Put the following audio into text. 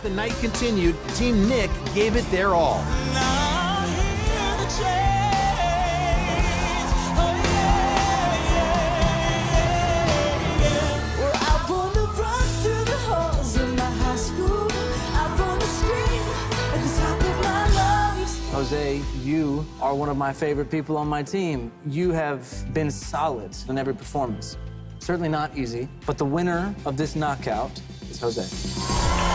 As the night continued, Team Nick gave it their all. Jose, you are one of my favorite people on my team. You have been solid in every performance. Certainly not easy, but the winner of this knockout is Jose.